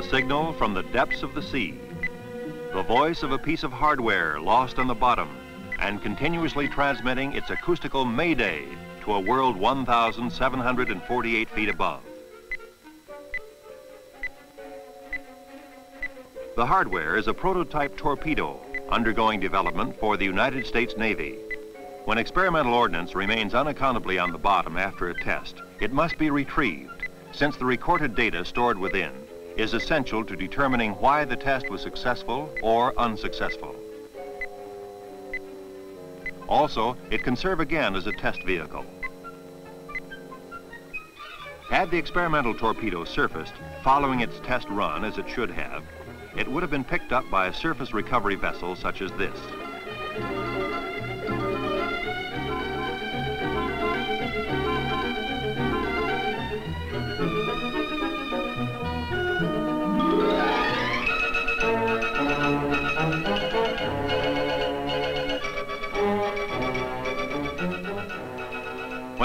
signal from the depths of the sea. The voice of a piece of hardware lost on the bottom and continuously transmitting its acoustical mayday to a world 1,748 feet above. The hardware is a prototype torpedo undergoing development for the United States Navy. When experimental ordnance remains unaccountably on the bottom after a test, it must be retrieved, since the recorded data stored within is essential to determining why the test was successful or unsuccessful. Also, it can serve again as a test vehicle. Had the experimental torpedo surfaced following its test run as it should have, it would have been picked up by a surface recovery vessel such as this.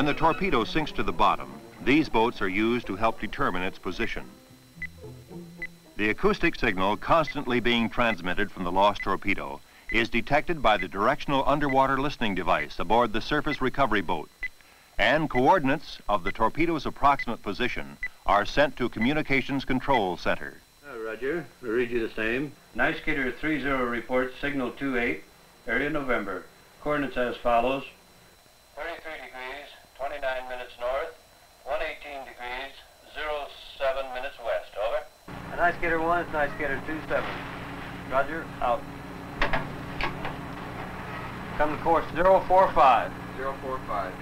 When the torpedo sinks to the bottom, these boats are used to help determine its position. The acoustic signal constantly being transmitted from the lost torpedo is detected by the directional underwater listening device aboard the surface recovery boat, and coordinates of the torpedo's approximate position are sent to Communications Control Center. Uh, Roger, we read you the same. Nightskater 30 reports signal 28, area November. Coordinates as follows. 33 degrees, 29 minutes north, 118 degrees, 07 minutes west. Over. Night Skater 1 is Night Skater 27. Roger, out. Come to course 045. 045.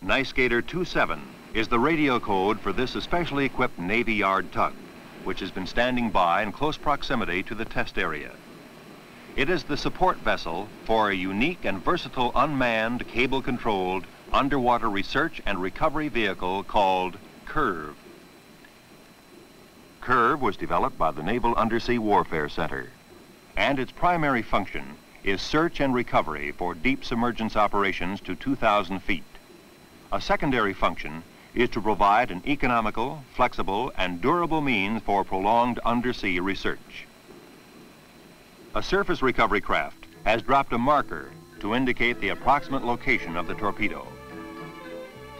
Night Skater 27 is the radio code for this especially equipped Navy Yard tug, which has been standing by in close proximity to the test area. It is the support vessel for a unique and versatile unmanned, cable-controlled underwater research and recovery vehicle called CURV. CURV was developed by the Naval Undersea Warfare Center, and its primary function is search and recovery for deep submergence operations to 2,000 feet. A secondary function is to provide an economical, flexible, and durable means for prolonged undersea research. A surface recovery craft has dropped a marker to indicate the approximate location of the torpedo.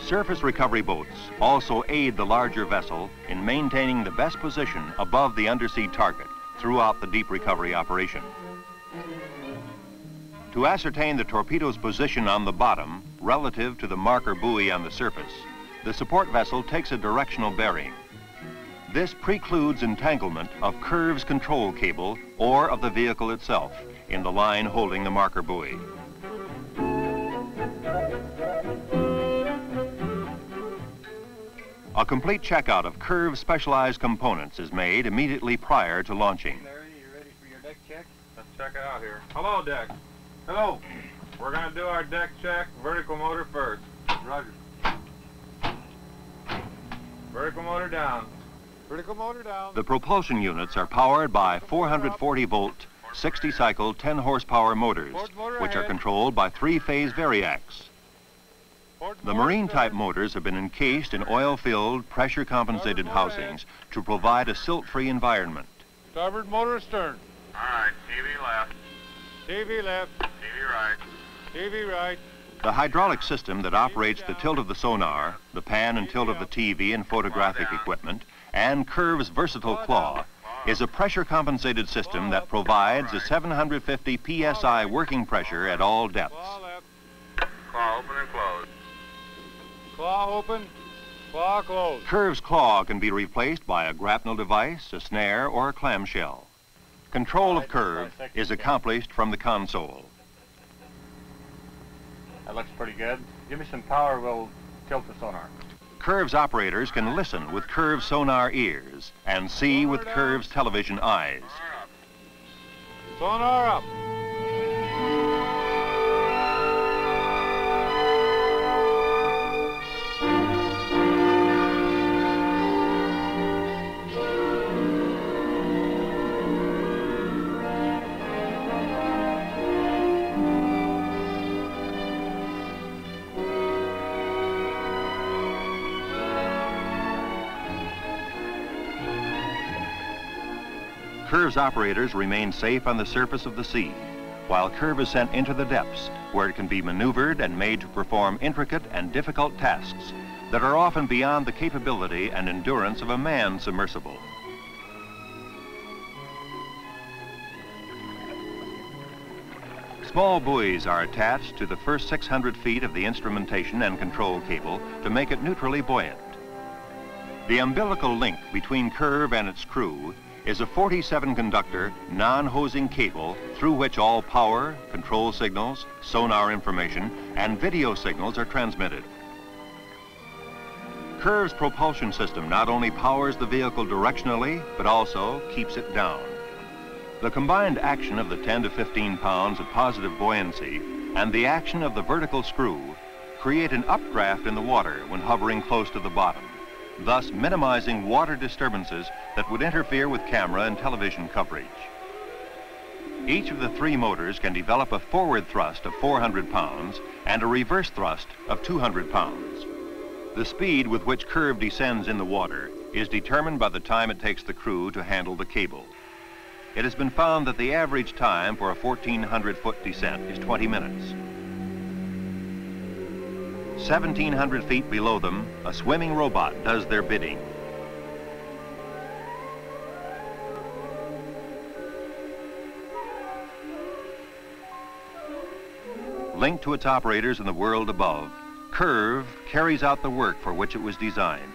Surface recovery boats also aid the larger vessel in maintaining the best position above the undersea target throughout the deep recovery operation. To ascertain the torpedo's position on the bottom relative to the marker buoy on the surface, the support vessel takes a directional bearing. This precludes entanglement of CURV's control cable or of the vehicle itself in the line holding the marker buoy. A complete checkout of CURV specialized components is made immediately prior to launching. Larry, you ready for your deck check? Let's check it out here. Hello, deck. Hello. We're going to do our deck check, vertical motor first. Roger. Vertical motor down. Vertical motor down. The propulsion units are powered by 440 volt, 60 cycle, 10 horsepower motors, which are controlled by three-phase variacs. The marine type motors have been encased in oil-filled, pressure-compensated housings to provide a silt-free environment. Starboard motor astern. All right, TV left, TV left. TV right. TV right. The hydraulic system that operates the tilt of the sonar, the pan and tilt of the TV and photographic equipment, and CURV's versatile claw is a pressure-compensated system that provides a 750 psi working pressure at all depths. Claw open and closed. Claw open. Claw closed. CURV's claw can be replaced by a grapnel device, a snare, or a clamshell. Control of CURV is accomplished from the console. That looks pretty good. Give me some power, we'll tilt the sonar. CURV's operators can listen with CURV's sonar ears and see with CURV's television eyes. Sonar up. CURV's operators remain safe on the surface of the sea, while CURV is sent into the depths, where it can be maneuvered and made to perform intricate and difficult tasks that are often beyond the capability and endurance of a manned submersible. Small buoys are attached to the first 600 feet of the instrumentation and control cable to make it neutrally buoyant. The umbilical link between CURV and its crew is a 47 conductor non-hosing cable through which all power, control signals, sonar information, and video signals are transmitted. CURV's propulsion system not only powers the vehicle directionally, but also keeps it down. The combined action of the 10 to 15 pounds of positive buoyancy and the action of the vertical screw create an updraft in the water when hovering close to the bottom, thus minimizing water disturbances that would interfere with camera and television coverage. Each of the three motors can develop a forward thrust of 400 pounds and a reverse thrust of 200 pounds. The speed with which CURV descends in the water is determined by the time it takes the crew to handle the cable. It has been found that the average time for a 1,400-foot descent is 20 minutes. 1,700 feet below them, a swimming robot does their bidding. Linked to its operators in the world above, CURV carries out the work for which it was designed.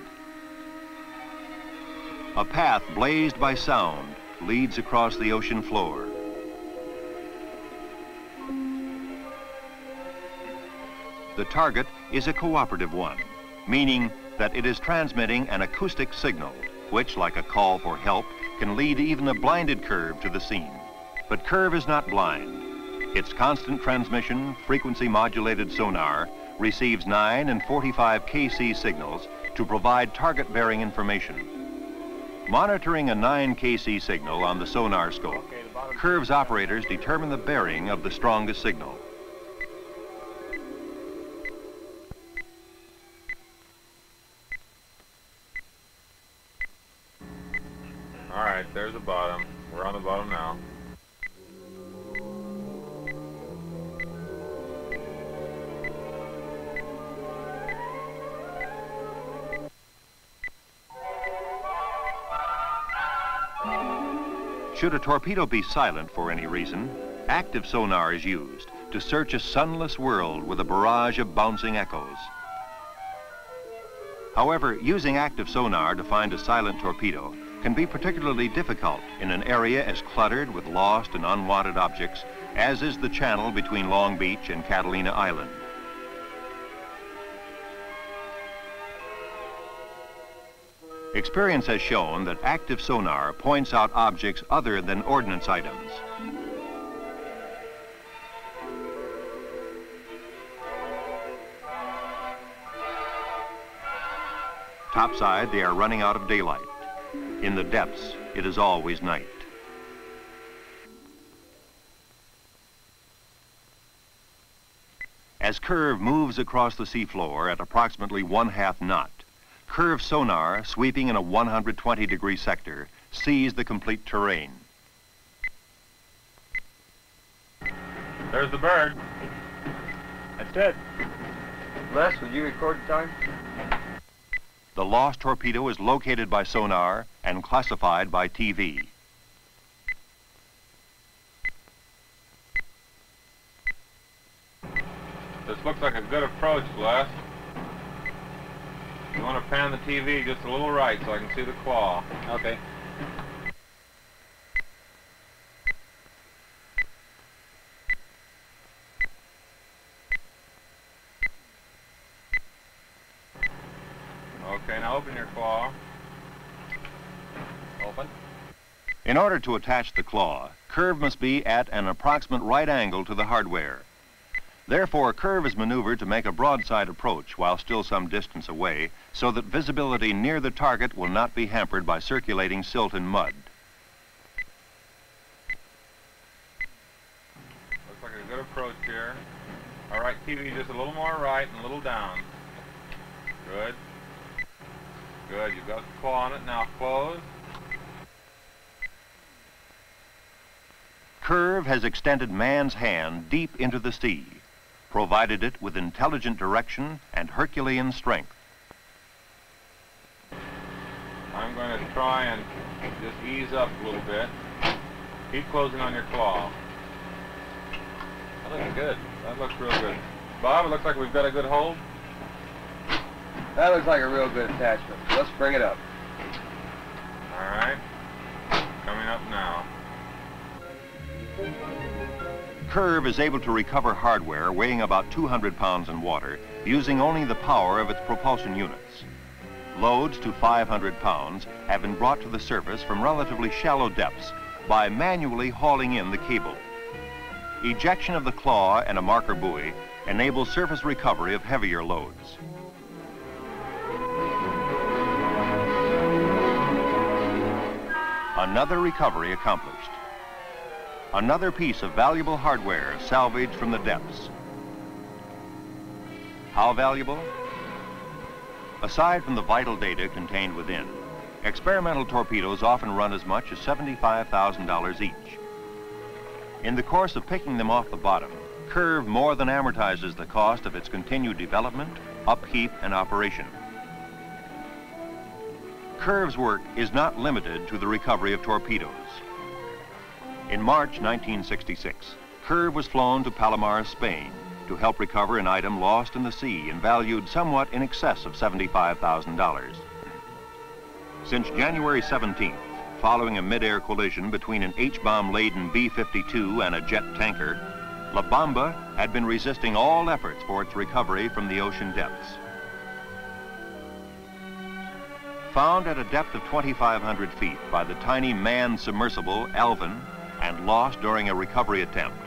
A path blazed by sound leads across the ocean floor. The target is a cooperative one, meaning that it is transmitting an acoustic signal, which, like a call for help, can lead even a blinded CURV to the scene. But CURV is not blind. Its constant transmission, frequency modulated sonar, receives 9 and 45 kc signals to provide target bearing information. Monitoring a 9 kc signal on the sonar scope, CURV's operators determine the bearing of the strongest signal. Should a torpedo be silent for any reason, active sonar is used to search a sunless world with a barrage of bouncing echoes. However, using active sonar to find a silent torpedo can be particularly difficult in an area as cluttered with lost and unwanted objects as is the channel between Long Beach and Catalina Island. Experience has shown that active sonar points out objects other than ordnance items. Topside, they are running out of daylight. In the depths, it is always night. As CURV moves across the seafloor at approximately one-half knot, CURV sonar, sweeping in a 120 degree sector, sees the complete terrain. There's the bird. That's it. Les, would you record the time? The lost torpedo is located by sonar and classified by TV. This looks like a good approach, Les. You want to pan the TV just a little right so I can see the claw. Okay. Okay, now open your claw. Open. In order to attach the claw, CURV must be at an approximate right angle to the hardware. Therefore, CURV is maneuvered to make a broadside approach while still some distance away so that visibility near the target will not be hampered by circulating silt and mud. Looks like a good approach here. All right, TV just a little more right and a little down. Good. Good, you've got the claw on it. Now close. CURV has extended man's hand deep into the sea, provided it with intelligent direction and Herculean strength. I'm going to try and just ease up a little bit. Keep closing on your claw. That looks good. That looks real good. Bob, it looks like we've got a good hold. That looks like a real good attachment. Let's bring it up. All right. Coming up now. CURV is able to recover hardware weighing about 200 pounds in water using only the power of its propulsion units. Loads to 500 pounds have been brought to the surface from relatively shallow depths by manually hauling in the cable. Ejection of the claw and a marker buoy enables surface recovery of heavier loads. Another recovery accomplished. Another piece of valuable hardware salvaged from the depths. How valuable? Aside from the vital data contained within, experimental torpedoes often run as much as $75,000 each. In the course of picking them off the bottom, CURV more than amortizes the cost of its continued development, upkeep, and operation. CURV's work is not limited to the recovery of torpedoes. In March 1966, CURV was flown to Palomares, Spain, to help recover an item lost in the sea and valued somewhat in excess of $75,000. Since January 17th, following a mid-air collision between an H-bomb-laden B-52 and a jet tanker, La Bamba had been resisting all efforts for its recovery from the ocean depths. Found at a depth of 2,500 feet by the tiny manned submersible Alvin and lost during a recovery attempt,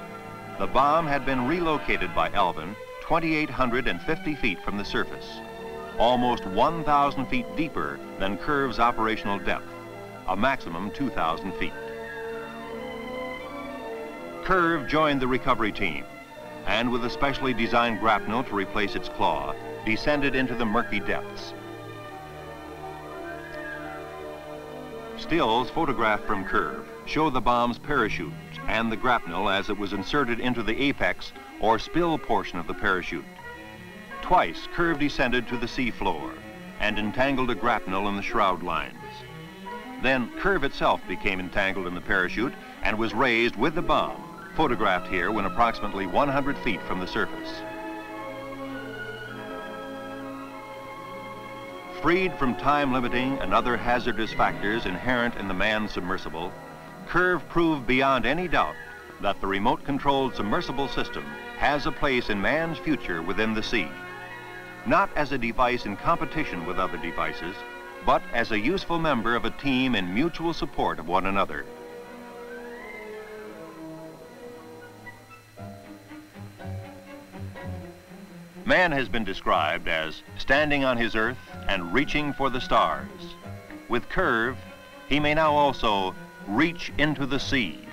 the bomb had been relocated by Alvin 2,850 feet from the surface, almost 1,000 feet deeper than CURV's operational depth, a maximum 2,000 feet. CURV joined the recovery team and with a specially designed grapnel to replace its claw, descended into the murky depths. Stills photographed from CURV show the bomb's parachute and the grapnel as it was inserted into the apex or spill portion of the parachute. Twice, CURV descended to the sea floor and entangled a grapnel in the shroud lines. Then CURV itself became entangled in the parachute and was raised with the bomb, photographed here when approximately 100 feet from the surface. Freed from time-limiting and other hazardous factors inherent in the manned submersible, CURV proved beyond any doubt that the remote-controlled submersible system has a place in man's future within the sea. Not as a device in competition with other devices, but as a useful member of a team in mutual support of one another. Man has been described as standing on his earth and reaching for the stars. With CURV, he may now also reach into the sea.